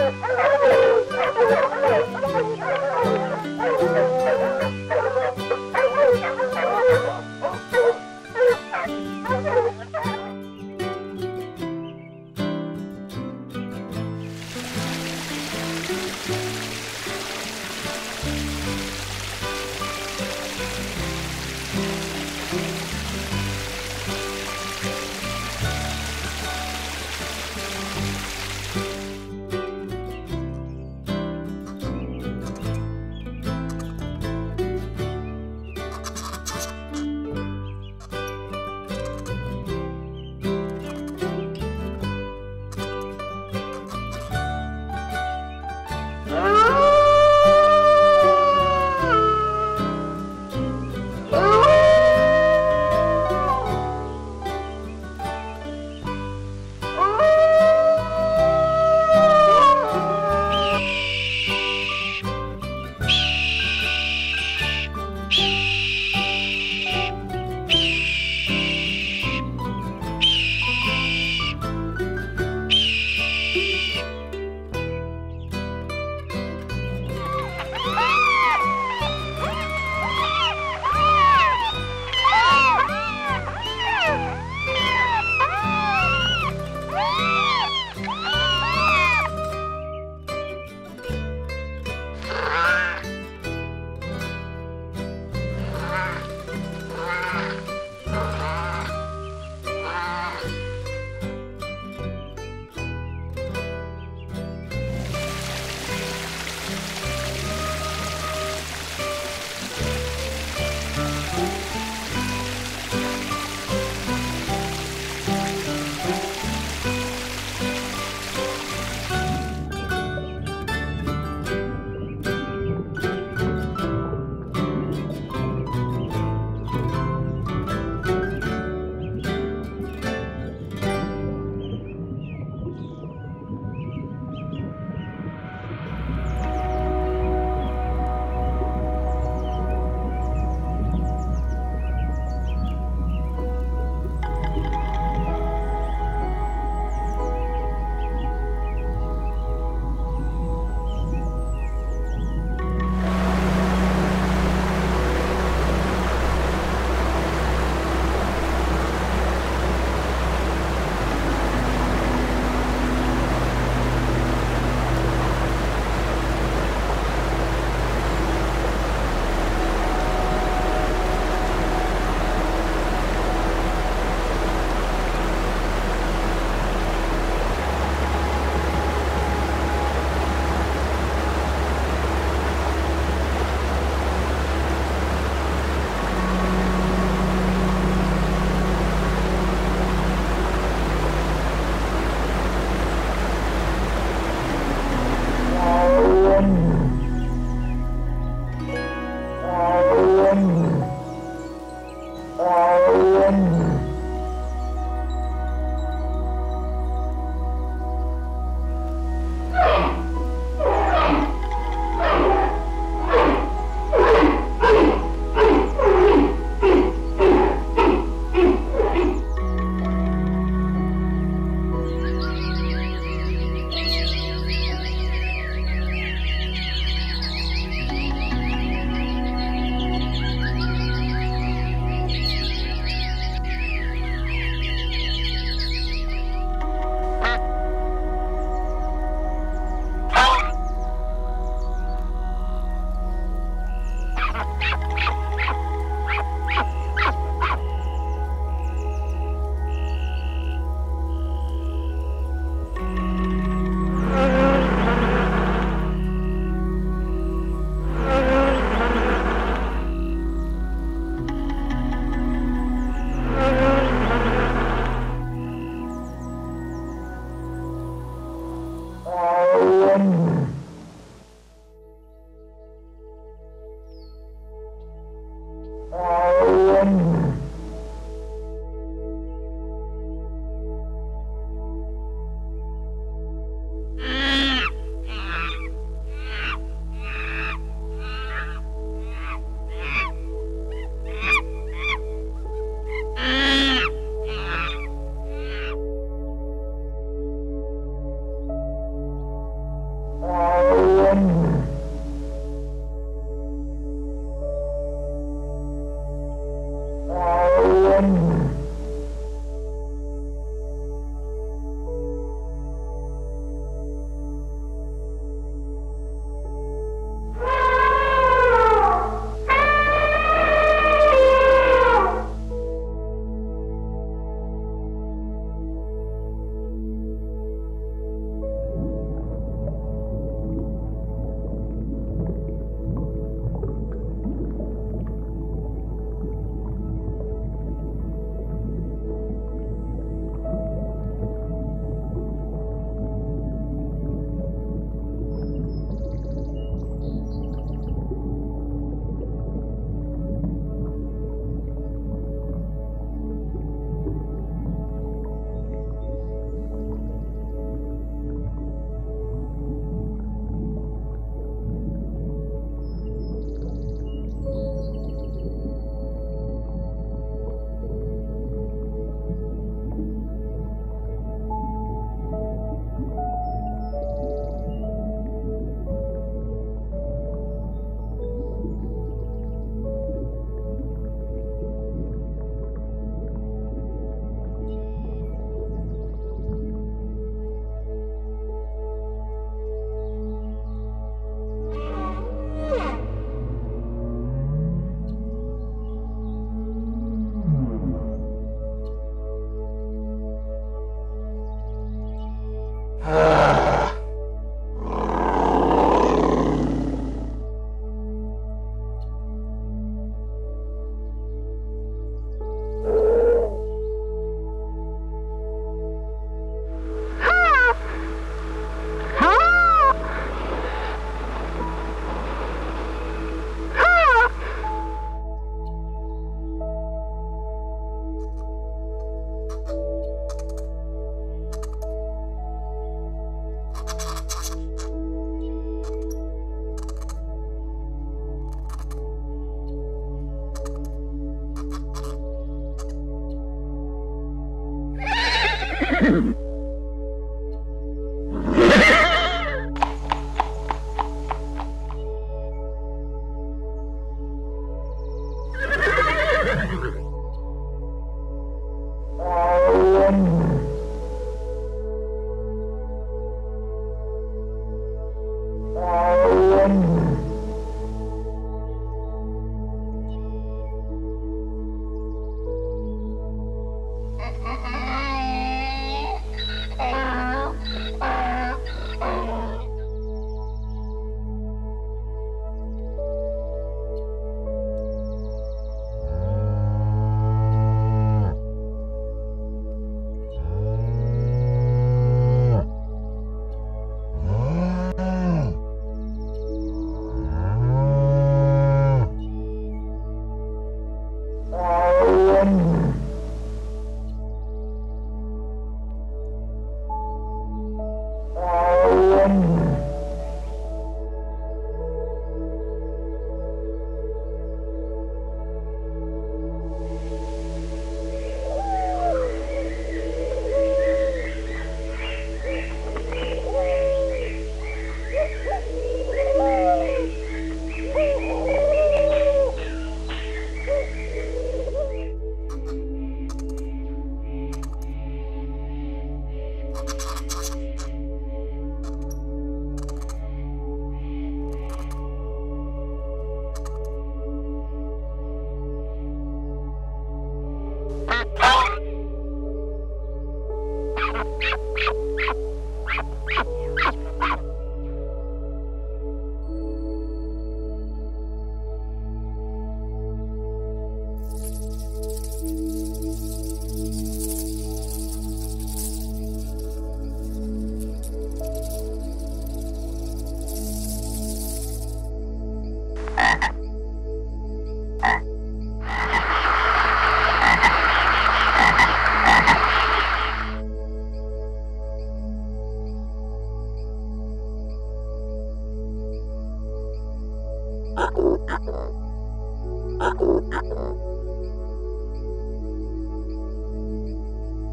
Oh, my God.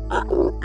Uh-oh.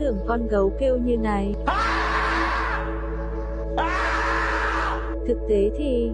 Tưởng con gấu kêu như này. Thực tế thì